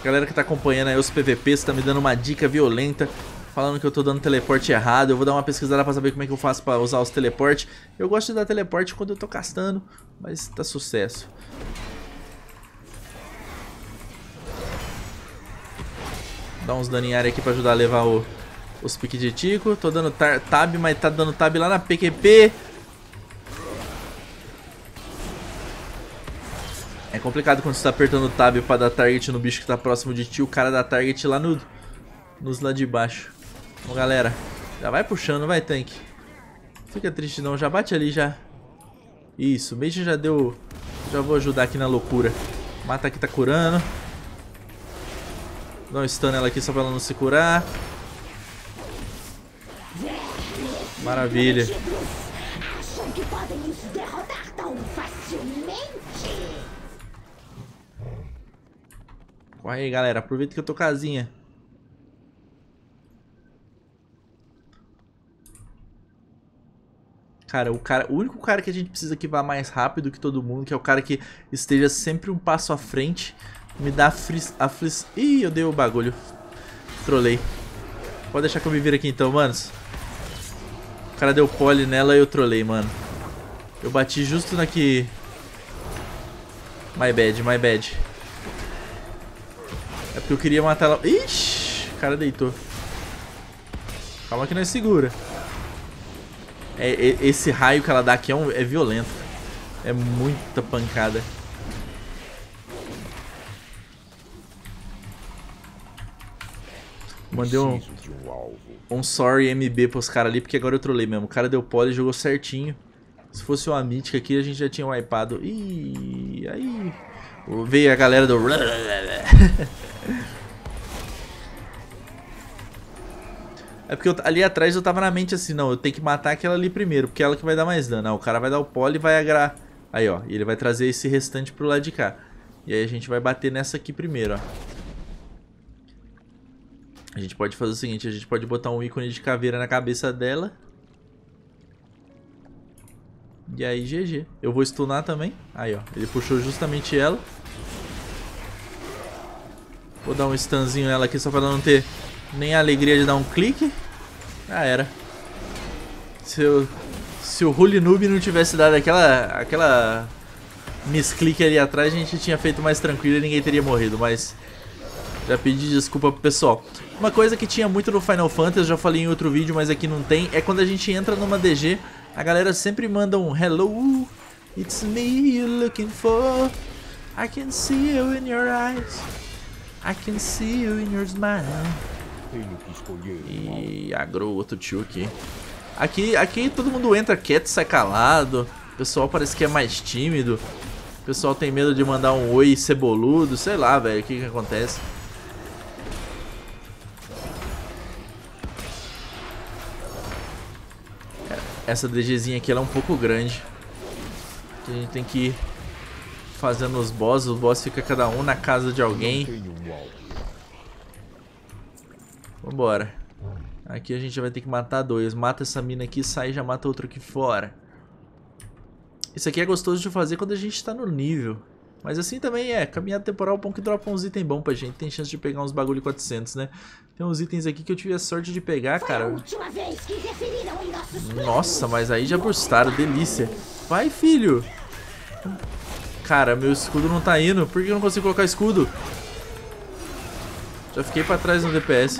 Galera que tá acompanhando aí os PVPs, tá me dando uma dica violenta falando que eu tô dando teleporte errado. Eu vou dar uma pesquisada pra saber como é que eu faço pra usar os teleportes. Eu gosto de dar teleporte quando eu tô castando, mas tá sucesso. Dá uns dano em área aqui pra ajudar a levar o, os piques de tico. Tô dando tab, mas tá dando tab lá na PQP. É complicado quando você tá apertando tab pra dar target no bicho que tá próximo de ti. O cara dá target lá no, nos lá de baixo. Bom, galera, já vai puxando, vai, tanque. Fica triste não, já bate ali já. Isso, o já deu... Já vou ajudar aqui na loucura. Mata aqui, tá curando. Dá um stun nela aqui só pra ela não se curar. Maravilha. Corre aí, galera. Aproveita que eu tô casinha. Cara, o cara, o único cara que a gente precisa que vá mais rápido que todo mundo, que é o cara que esteja sempre um passo à frente, me dá aflição. Aflis... Ih, eu dei o bagulho. Trolei. Pode deixar que eu me vire aqui então, manos. O cara deu pole nela e eu trolei, mano. Eu bati justo na que... My bad, my bad. É porque eu queria matar ela... Ixi, o cara deitou. Calma que não é segura. É, é, esse raio que ela dá aqui é, um, é violento. É muita pancada. Mandei um, um um sorry MB pros caras ali, porque agora eu trolei mesmo. O cara deu pole e jogou certinho. Se fosse uma mítica aqui, a gente já tinha wipado. Ih, aí. Veio a galera do. É porque eu- ali atrás eu tava na mente assim, não, eu tenho que matar aquela ali primeiro, porque é ela que vai dar mais dano. Ah, o cara vai dar o pole e vai agrar. Aí, ó, e ele vai trazer esse restante pro lado de cá. E aí a gente vai bater nessa aqui primeiro, ó. A gente pode fazer o seguinte, a gente pode botar um ícone de caveira na cabeça dela. E aí, GG. Eu vou stunar também. Aí, ó. Ele puxou justamente ela. Vou dar um stunzinho nela aqui só pra ela não ter nem a alegria de dar um clique. Ah, era. Se, eu, se o Holy Noob não tivesse dado aquela, aquela misclick ali atrás, a gente tinha feito mais tranquilo e ninguém teria morrido, mas... Já pedi desculpa pro pessoal. Uma coisa que tinha muito no Final Fantasy, já falei em outro vídeo, mas aqui não tem, é quando a gente entra numa DG, a galera sempre manda um Hello, it's me you're looking for. I can see you in your eyes. I can see you in your smile. E agrou outro tio aqui. Aqui, aqui todo mundo entra quieto, sai calado. O pessoal parece que é mais tímido. O pessoal tem medo de mandar um oi ceboludo, sei lá, velho, o que que acontece. Essa DGzinha aqui ela é um pouco grande. A gente tem que ir fazendo os bosses. O boss fica cada um na casa de alguém. Vambora. Aqui a gente vai ter que matar dois. Mata essa mina aqui, sai e já mata outro aqui fora. Isso aqui é gostoso de fazer quando a gente tá no nível. Mas assim também é. Caminhada temporal, bom que dropa uns itens bons pra gente. Tem chance de pegar uns bagulho 400, né? Tem uns itens aqui que eu tive a sorte de pegar, cara. em nossos Nossa, mas aí já burstaram. Delícia. Vai, filho. Cara, meu escudo não tá indo. Por que eu não consigo colocar escudo? Já fiquei pra trás no DPS.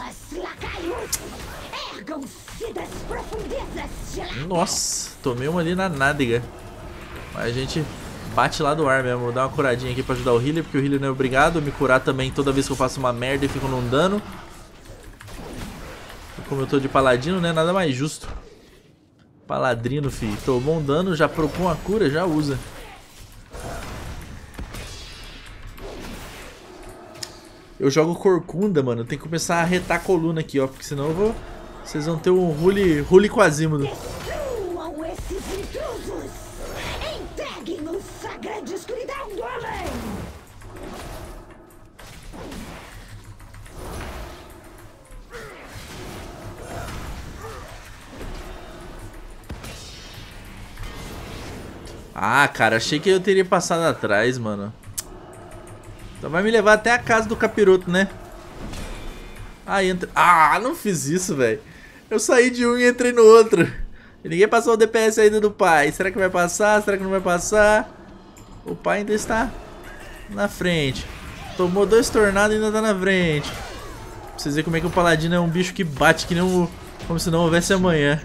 Nossa, tomei uma ali na nádega. Mas a gente bate lá do ar mesmo. Vou dar uma curadinha aqui pra ajudar o healer, porque o healer não é obrigado. Me curar também toda vez que eu faço uma merda e fico num dano. Como eu tô de paladino, né? Nada mais justo. Paladrino, fi. Tomou um dano, já procura uma cura, já usa. Eu jogo corcunda, mano. Tem que começar a retar a coluna aqui, ó. Porque senão eu vou... Vocês vão ter um Rule, Rule Quasímodo. Ah, cara, achei que eu teria passado atrás, mano. Então vai me levar até a casa do capiroto, né? Ah, entra... Ah, não fiz isso, velho. Eu saí de um e entrei no outro. E ninguém passou o DPS ainda do pai. Será que vai passar? Será que não vai passar? O pai ainda está na frente. Tomou dois tornados e ainda tá na frente. Pra vocês verem como é que o paladino é um bicho que bate que nem um... Como se não houvesse amanhã.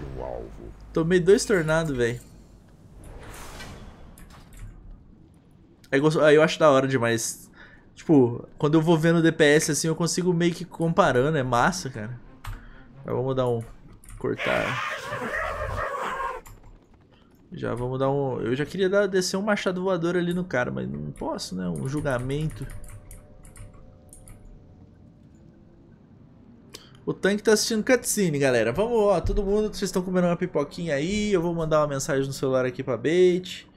Tomei dois tornados, velho. É gostoso. Ah, eu acho da hora demais. Tipo, quando eu vou vendo DPS assim, eu consigo meio que comparando. É massa, cara. Já vamos dar um. Cortar. Já vamos dar um. Eu já queria dar, descer um machado voador ali no cara, mas não posso, né? Um julgamento. O tanque tá assistindo cutscene, galera. Vamos, ó, todo mundo, vocês estão comendo uma pipoquinha aí. Eu vou mandar uma mensagem no celular aqui pra Bait.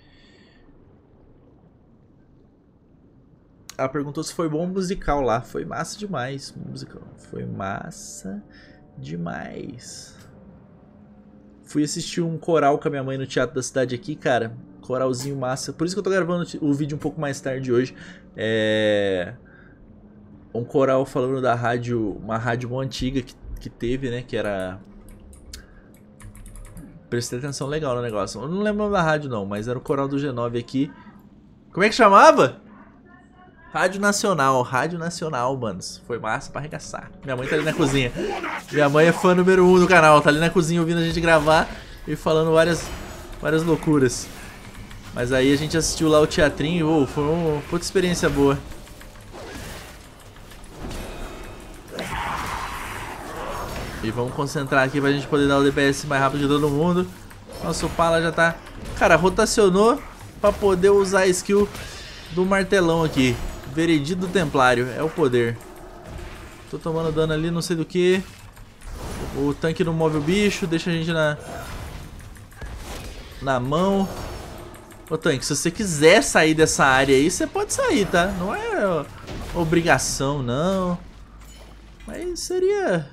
Ela perguntou se foi bom musical lá. Foi massa demais. Musical. Foi massa demais. Fui assistir um coral com a minha mãe no teatro da cidade aqui, cara. Coralzinho massa. Por isso que eu tô gravando o vídeo um pouco mais tarde hoje. É. Um coral falando da rádio. Uma rádio mó antiga que, que teve, né? Que era. Prestei atenção legal no negócio. Eu não lembro da rádio, não, mas era o coral do G9 aqui. Como é que chamava? Rádio Nacional, Rádio Nacional, manos. Foi massa pra arregaçar. Minha mãe tá ali na cozinha. Minha mãe é fã número um do canal. Tá ali na cozinha ouvindo a gente gravar e falando várias, várias loucuras. Mas aí a gente assistiu lá o teatrinho. Oh, foi uma puta experiência boa. E vamos concentrar aqui pra gente poder dar o DPS mais rápido de todo mundo. Nosso Pala já tá... Cara, rotacionou pra poder usar a skill do martelão aqui. Veredito Templário, é o poder. Tô tomando dano ali, não sei do que. O tanque não move o bicho, deixa a gente na... Na mão. Ô tanque, se você quiser sair dessa área aí, você pode sair, tá? Não é obrigação, não. Mas seria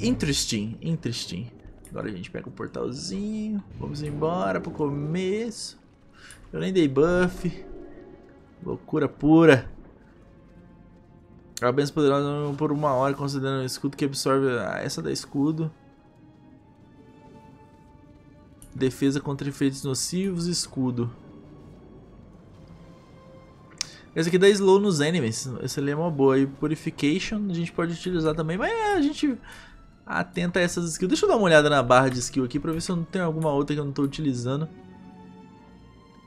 interesting, interesting. Agora a gente pega o portalzinho. Vamos embora pro começo. Eu nem dei buff. Loucura pura. A benção poderosa por uma hora, considerando o escudo que absorve ah, essa da escudo. Defesa contra efeitos nocivos, escudo. Esse aqui dá slow nos enemies. Esse ali é uma boa. E Purification a gente pode utilizar também. Mas a gente atenta a essas skills. Deixa eu dar uma olhada na barra de skill aqui pra ver se eu não tenho alguma outra que eu não tô utilizando.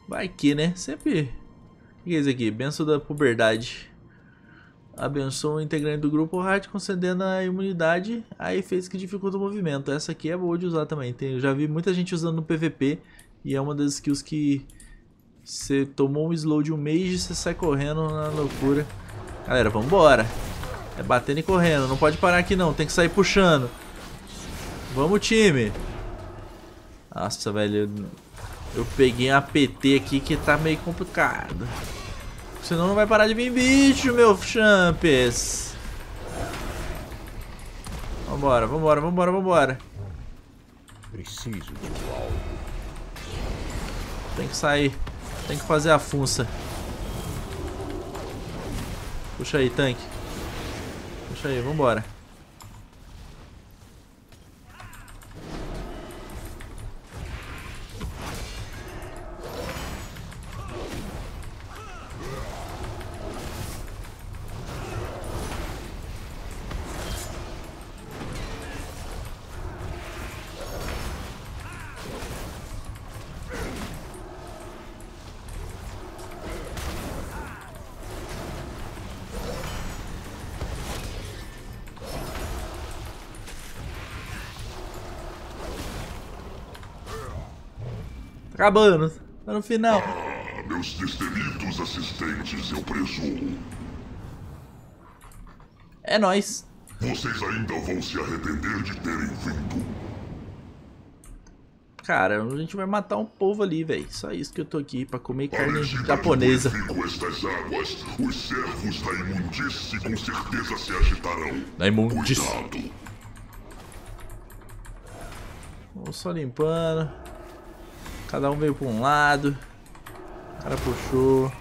Vai que, né? Sempre... O que é isso aqui? Benção da puberdade. Abençoa o integrante do grupo hard concedendo a imunidade a efeitos que dificultam o movimento. Essa aqui é boa de usar também. Tem, eu já vi muita gente usando no PVP e é uma das skills que você tomou um slow de um mage e você sai correndo na loucura. Galera, vambora. É batendo e correndo. Não pode parar aqui não. Tem que sair puxando. Vamos, time. Nossa, velho. Eu peguei uma PT aqui que tá meio complicado. Senão não vai parar de vir bicho, meu champs. Vambora, vambora, vambora, vambora. Preciso de algo. Tem que sair. Tem que fazer a funça. Puxa aí, tanque. Puxa aí, vambora. Acabando. Tá no final. Ah, meus destemidos assistentes, eu presumo. É nóis. Vocês ainda vão se arrepender de terem vindo. Cara, a gente vai matar um povo ali, velho. Só isso que eu tô aqui, pra comer carne japonesa. estas águas. Os servos da imundície com certeza se agitarão. Da. Cuidado. Vamos só limpando. Cada um veio pra um lado. O cara puxou.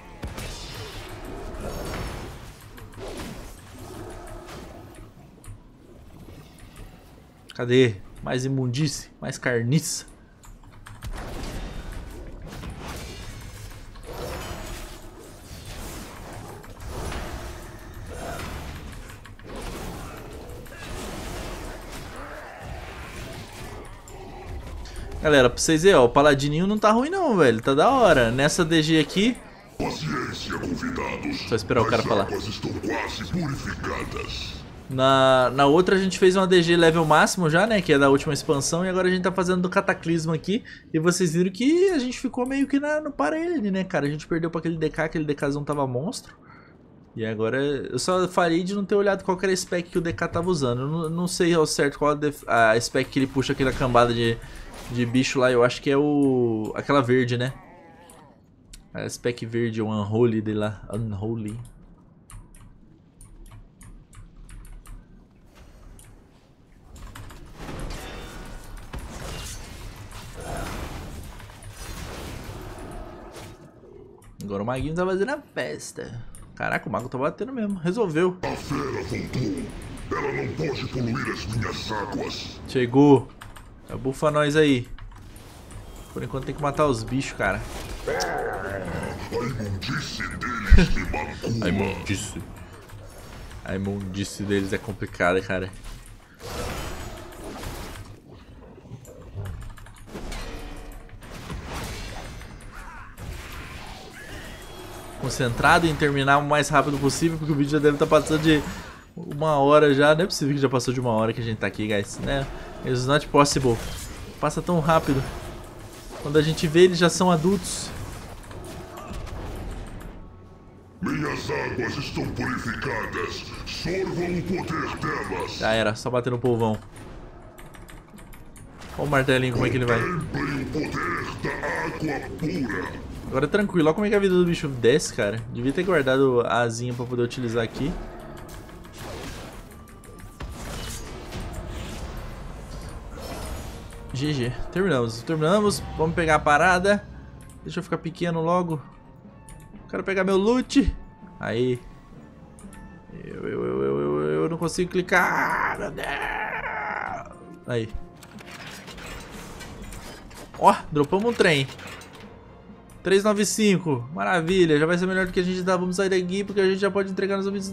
Cadê? Mais imundície, mais carniça. Galera, pra vocês verem, ó, o paladininho não tá ruim não, velho. Tá da hora. Nessa DG aqui, Paciência, convidados. Só esperar o cara falar. Na, na outra a gente fez uma DG level máximo já, né? Que é da última expansão. E agora a gente tá fazendo do Cataclisma aqui. E vocês viram que a gente ficou meio que na, no parede, né, cara? A gente perdeu pra aquele DK, aquele DKzão tava monstro. E agora eu só falei de não ter olhado qual era a spec que o DK tava usando. Eu não, não sei ao certo qual a, a spec que ele puxa aqui na cambada de, de bicho lá. Eu acho que é o. aquela verde, né? A spec verde, o Unholy dele lá. Unholy. Agora o Maguinho tá fazendo a festa. Caraca, o Mago tá batendo mesmo. Resolveu. A fera voltou. Ela não pode poluir as minhas águas. Chegou. Bufa nós aí. Por enquanto tem que matar os bichos, cara. A imundice. A imundice deles é complicada, cara. Concentrado em terminar o mais rápido possível, porque o vídeo já deve estar passando de uma hora já. Não é possível que já passou de uma hora que a gente tá aqui, guys. Né? It's not possible. Passa tão rápido. Quando a gente vê, eles já são adultos. Minhas águas estão purificadas. Sorvam o poder delas. Já era, só bater no polvão. Olha o martelinho, como é que ele vai. Agora tranquilo, olha como é que a vida do bicho desce, cara. Devia ter guardado a asinha pra poder utilizar aqui. GG, terminamos, terminamos, vamos pegar a parada. Deixa eu ficar pequeno logo. Quero pegar meu loot. Aí. Eu, eu, eu, eu, eu, não consigo clicar. Meu Deus. Aí. Ó, dropamos um trem. 395, maravilha, já vai ser melhor do que a gente dá. Vamos sair daqui porque a gente já pode entregar nos amigos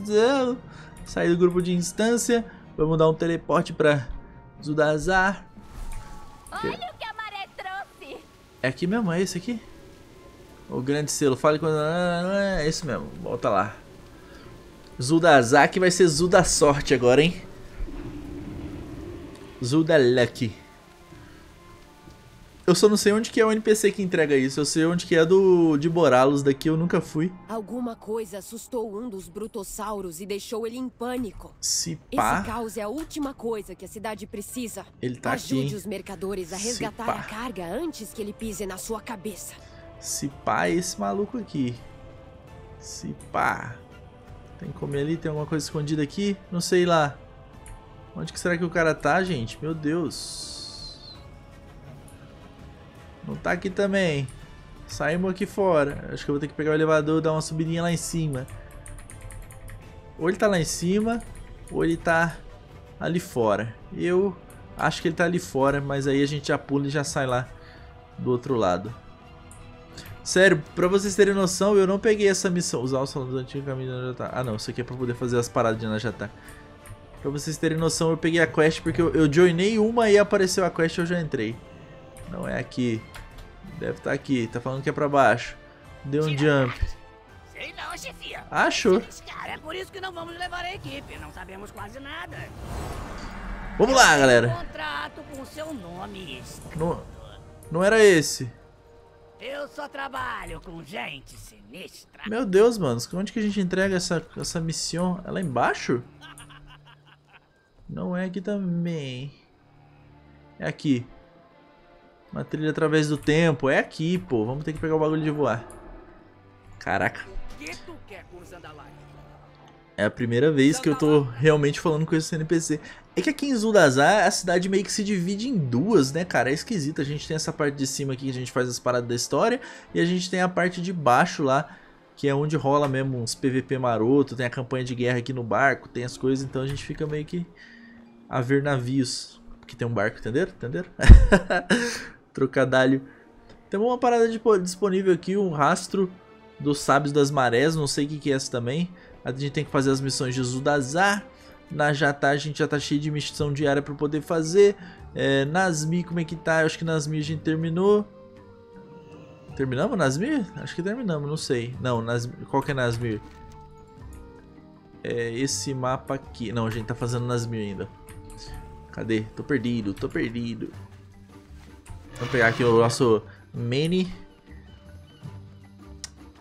Sair do grupo de instância. Vamos dar um teleporte pra Zudazar. Olha o que a maré trouxe! É aqui mesmo, é esse aqui? O grande selo, fale quando... É esse mesmo, volta lá. Zudazar que vai ser Zuda Sorte agora, hein? Zuda Lucky. Eu só não sei onde que é o NPC que entrega isso. Eu sei onde que é do de Boralos, daqui eu nunca fui. Alguma coisa assustou um dos brutossauros e deixou ele em pânico. Se pá, Esse caos é a última coisa que a cidade precisa. ele tá Ajude aqui. os mercadores a resgatar a carga antes que ele pise na sua cabeça. Se pá, é esse maluco aqui. Se pá. Tem que comer ali, tem alguma coisa escondida aqui? Não sei lá. Onde que será que o cara tá, gente? Meu Deus. Não tá aqui também. Saímos aqui fora. Acho que eu vou ter que pegar o elevador e dar uma subidinha lá em cima. Ou ele tá lá em cima, ou ele tá ali fora. Eu acho que ele tá ali fora, mas aí a gente já pula e já sai lá do outro lado. Sério, pra vocês terem noção, eu não peguei essa missão. Usar o salão do antigo caminho de Najatá. Ah não, isso aqui é pra poder fazer as paradas de Najatá. Pra vocês terem noção, eu peguei a quest porque eu, eu joinei uma e apareceu a quest e eu já entrei. Não é aqui. Deve estar aqui. Tá falando que é pra baixo. Deu um jump. Sei não, chefia. Cara, é por isso que não vamos levar a equipe. Não sabemos quase nada. Vamos lá, galera. contrato com seu nome. Não, não era esse. Eu só trabalho com gente sinistra. Meu Deus, mano. Onde que a gente entrega essa, essa missão? É lá embaixo? Não é aqui também. É aqui. Uma trilha através do tempo. É aqui, pô. Vamos ter que pegar o bagulho de voar. Caraca. É a primeira vez que eu tô realmente falando com esse NPC. É que aqui em Zuldazar a cidade meio que se divide em duas, né, cara? É esquisito. A gente tem essa parte de cima aqui que a gente faz as paradas da história. E a gente tem a parte de baixo lá, que é onde rola mesmo uns PVP maroto. Tem a campanha de guerra aqui no barco, tem as coisas. Então a gente fica meio que a ver navios. Porque tem um barco, entenderam? Entenderam? Trocadalho. Tem uma parada de- disponível aqui, um rastro dos sábios das marés. Não sei o que, que é essa também. A gente tem que fazer as missões de Zudazar. Na Jatá a gente já tá cheio de missão diária pra poder fazer. É, Nasmi, como é que tá? Eu acho que Nasmi a gente terminou. Terminamos Nasmi? Acho que terminamos, não sei. Não, qual que é Nasmi? É esse mapa aqui. Não, a gente tá fazendo Nasmi ainda. Cadê? Tô perdido, tô perdido. Vamos pegar aqui o nosso Many.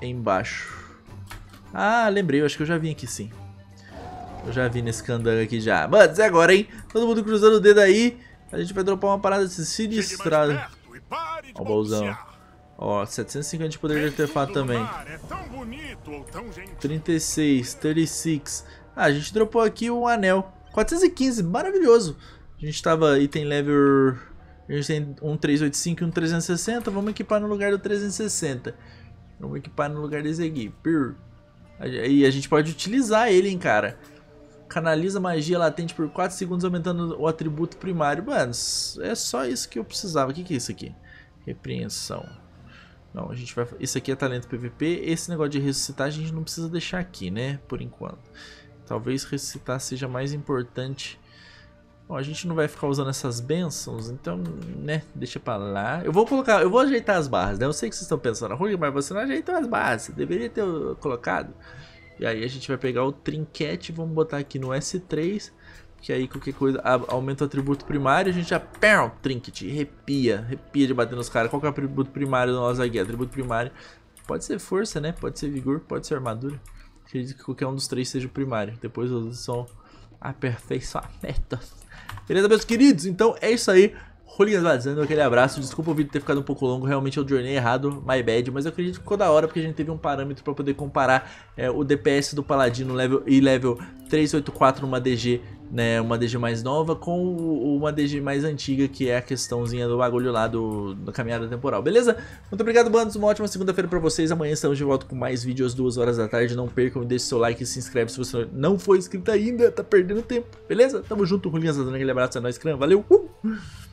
Embaixo. Ah, lembrei, eu acho que eu já vim aqui sim. Eu já vi nesse candango aqui já. Mano, é agora, hein? Todo mundo cruzando o dedo aí. A gente vai dropar uma parada sinistrada. Ó o baúzão. Ó, 750 de poder de artefato também. É tão bonito tão gentil. 36, 36. Ah, a gente dropou aqui um anel. 415, maravilhoso. A gente tava item level... A gente tem um 385 e um 360. Vamos equipar no lugar do 360. Vamos equipar no lugar desse aqui. E a gente pode utilizar ele, hein, cara. Canaliza magia latente por 4 segundos, aumentando o atributo primário. Mano, é só isso que eu precisava. O que, que é isso aqui? Repreensão. Não, a gente vai. Isso aqui é talento PVP. Esse negócio de ressuscitar a gente não precisa deixar aqui, né? Por enquanto. Talvez ressuscitar seja mais importante. Bom, a gente não vai ficar usando essas bênçãos, então, né? Deixa pra lá. Eu vou colocar, eu vou ajeitar as barras, né? Eu sei que vocês estão pensando, Rui, mas você não ajeitou as barras. Você deveria ter uh, colocado. E aí a gente vai pegar o trinquete, vamos botar aqui no S3, que aí qualquer coisa aumenta o atributo primário, a gente já pão, trinket, arrepia, arrepia de bater nos caras. Qual que é o atributo primário do nosso aqui? Atributo primário pode ser força, né? Pode ser vigor, pode ser armadura. Acredito que qualquer um dos três seja o primário. Depois os outros são aperfeiçoamentos. Beleza, meus queridos? Então é isso aí. Rolinhas vazando, aquele abraço. Desculpa o vídeo ter ficado um pouco longo, realmente eu journey errado, my bad. Mas eu acredito que ficou da hora porque a gente teve um parâmetro para poder comparar é, o DPS do Paladino level, e level 384 numa DG, né, uma DG mais nova, com uma DG mais antiga, que é a questãozinha do bagulho lá do, da caminhada temporal, beleza? Muito obrigado, bandos, uma ótima segunda-feira pra vocês. Amanhã estamos de volta com mais vídeos às duas horas da tarde. Não percam, deixe seu like e se inscreve se você não for inscrito ainda, tá perdendo tempo, beleza? Tamo junto, Rolinhas vazando, aquele abraço, é nóis, crã, valeu! Uh!